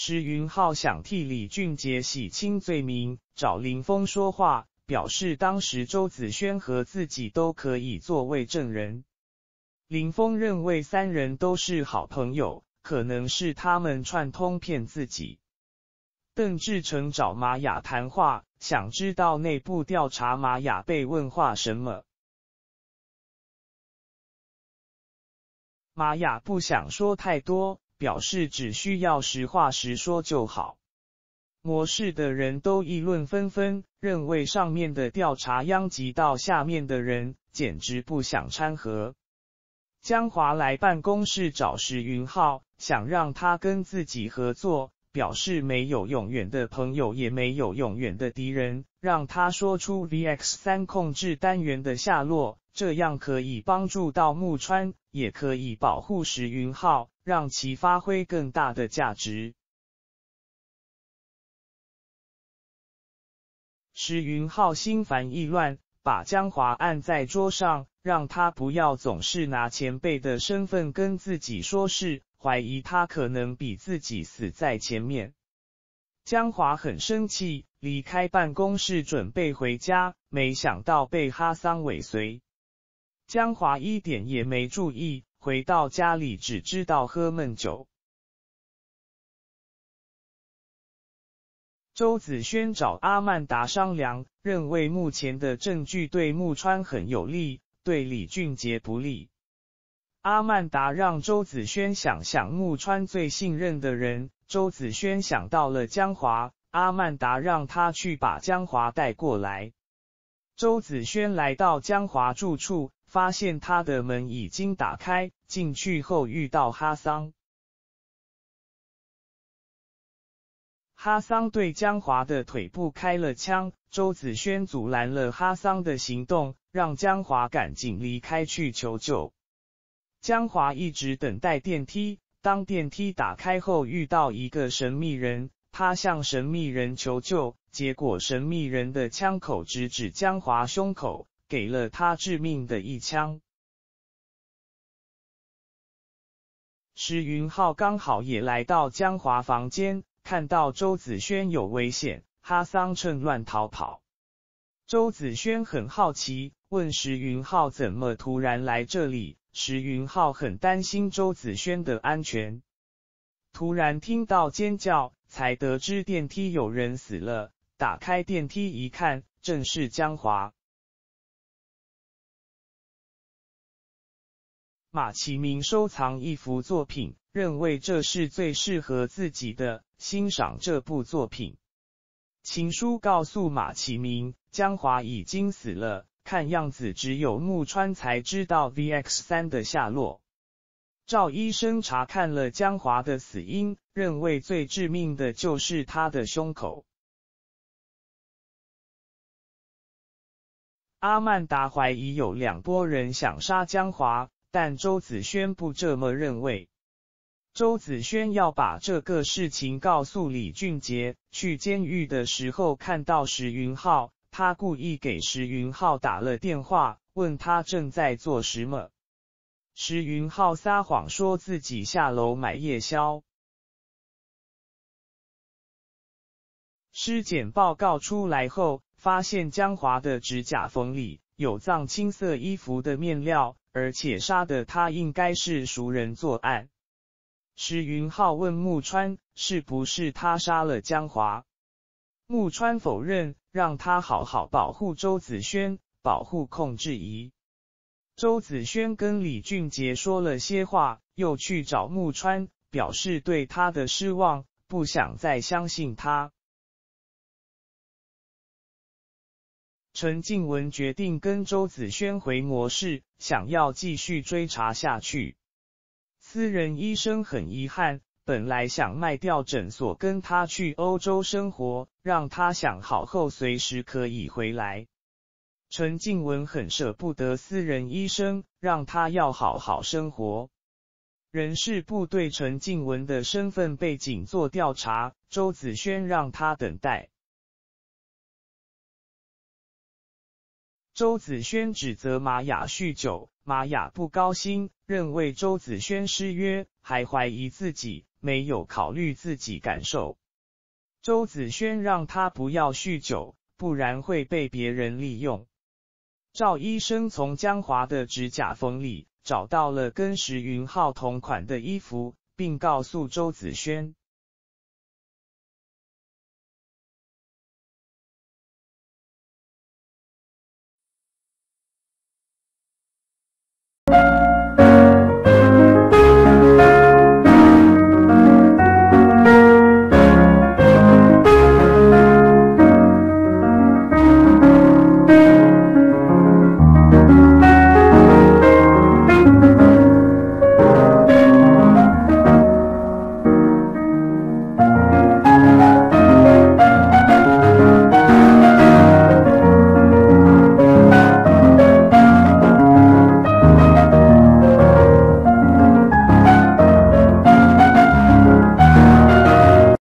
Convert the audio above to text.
石云浩想替李俊杰洗清罪名，找林峰说话，表示当时周子轩和自己都可以作为证人。林峰认为三人都是好朋友，可能是他们串通骗自己。邓志成找玛雅谈话，想知道内部调查玛雅被问话什么。玛雅不想说太多。表示只需要实话实说就好。模式的人都议论纷纷，认为上面的调查殃及到下面的人，简直不想掺和。江华来办公室找石云浩，想让他跟自己合作，表示没有永远的朋友，也没有永远的敌人，让他说出 VX 三控制单元的下落，这样可以帮助到木川，也可以保护石云浩。让其发挥更大的价值。石云浩心烦意乱，把江华按在桌上，让他不要总是拿前辈的身份跟自己说事，怀疑他可能比自己死在前面。江华很生气，离开办公室准备回家，没想到被哈桑尾随。江华一点也没注意。回到家里，只知道喝闷酒。周子轩找阿曼达商量，认为目前的证据对木川很有利，对李俊杰不利。阿曼达让周子轩想想木川最信任的人，周子轩想到了江华，阿曼达让他去把江华带过来。周子轩来到江华住处。发现他的门已经打开，进去后遇到哈桑。哈桑对江华的腿部开了枪，周子轩阻拦了哈桑的行动，让江华赶紧离开去求救。江华一直等待电梯，当电梯打开后遇到一个神秘人，他向神秘人求救，结果神秘人的枪口直指江华胸口。给了他致命的一枪。石云浩刚好也来到江华房间，看到周子轩有危险，哈桑趁乱逃跑。周子轩很好奇，问石云浩怎么突然来这里。石云浩很担心周子轩的安全。突然听到尖叫，才得知电梯有人死了。打开电梯一看，正是江华。马其明收藏一幅作品，认为这是最适合自己的，欣赏这部作品。情书告诉马其明，江华已经死了，看样子只有木川才知道 VX 三的下落。赵医生查看了江华的死因，认为最致命的就是他的胸口。阿曼达怀疑有两拨人想杀江华。但周子轩不这么认为。周子轩要把这个事情告诉李俊杰。去监狱的时候看到石云浩，他故意给石云浩打了电话，问他正在做什么。石云浩撒谎说自己下楼买夜宵。尸检报告出来后，发现江华的指甲缝里有藏青色衣服的面料。而且杀的他应该是熟人作案。石云浩问木川是不是他杀了江华，木川否认，让他好好保护周子轩，保护控制仪。周子轩跟李俊杰说了些话，又去找木川，表示对他的失望，不想再相信他。陈静文决定跟周子轩回模式，想要继续追查下去。私人医生很遗憾，本来想卖掉诊所，跟他去欧洲生活，让他想好后随时可以回来。陈静文很舍不得私人医生，让他要好好生活。人事部对陈静文的身份背景做调查，周子轩让他等待。周子轩指责玛雅酗酒，玛雅不高兴，认为周子轩失约，还怀疑自己，没有考虑自己感受。周子轩让他不要酗酒，不然会被别人利用。赵医生从江华的指甲缝里找到了跟石云浩同款的衣服，并告诉周子轩。you